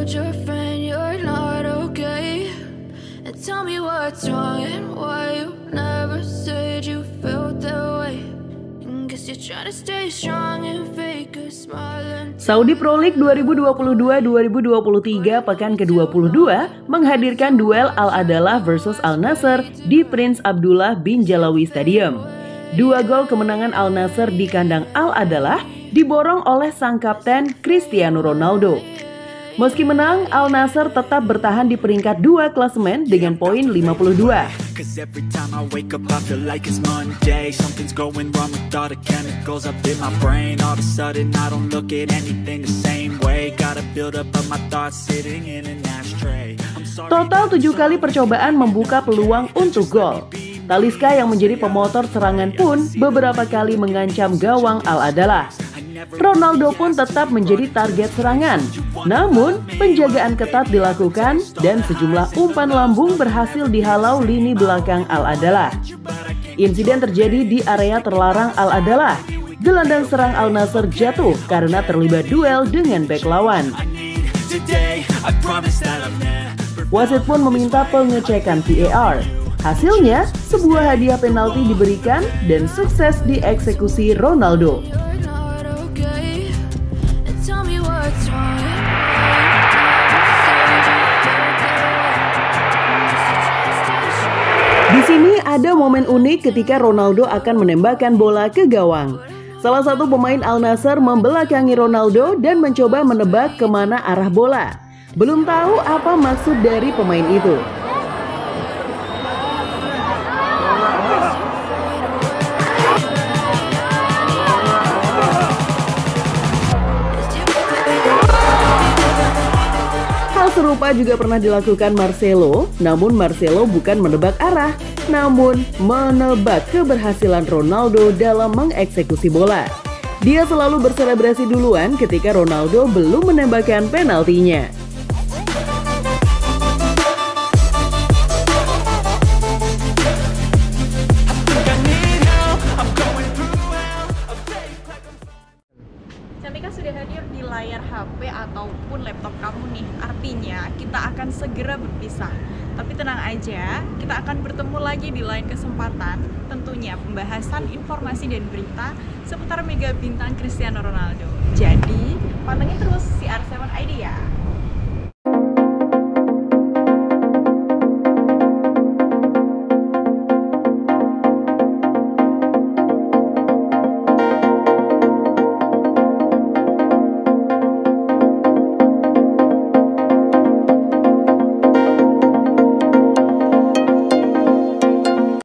told your friend you're not okay And tell me what's wrong and why you never said you felt that way Cause you're trying to stay strong and fake a smile and Saudi Pro League 2022-2023 pekan ke-22 menghadirkan duel Al-Adalah versus Al-Nasr di Prince Abdullah bin Jalawi Stadium. Dua gol kemenangan Al-Nasr di kandang Al-Adalah diborong oleh sang kapten Cristiano Ronaldo. Meski menang, Al Nasser tetap bertahan di peringkat dua klasemen dengan poin 52. Cause every time I wake up I feel like it's Monday Something's going wrong with all the chemicals up in my brain All of a sudden I don't look at anything the same way Gotta build up of my thoughts sitting in an ashtray I'm sorry Total tujuh kali percobaan membuka peluang untuk gol. Taliska yang menjadi pemotor serangan pun beberapa kali mengancam gawang Al Adalah. Ronaldo pun tetap menjadi target serangan. Namun, penjagaan ketat dilakukan dan sejumlah umpan lambung berhasil dihalau lini belakang Al Adalah. Insiden terjadi di area terlarang Al Adalah. Gelandang serang Al Nasser jatuh karena terlibat duel dengan bek lawan. Wasit pun meminta pengecekan VAR. Hasilnya, sebuah hadiah penalti diberikan dan sukses dieksekusi Ronaldo. Sini ada momen unik ketika Ronaldo akan menembakkan bola ke gawang. Salah satu pemain Al Nassr membelakangi Ronaldo dan mencoba menebak ke mana arah bola. Belum tahu apa maksud dari pemain itu. Serupa juga pernah dilakukan Marcelo, namun Marcelo bukan menebak arah, namun menebak keberhasilan Ronaldo dalam mengeksekusi bola. Dia selalu berselebrasi duluan ketika Ronaldo belum menembakkan penaltinya. Di layar HP ataupun laptop kamu nih. Artinya kita akan segera berpisah. Tapi tenang aja, kita akan bertemu lagi di lain kesempatan. Tentunya pembahasan informasi dan berita seputar mega bintang Cristiano Ronaldo. Jadi, pantengin terus CR7 ID ya.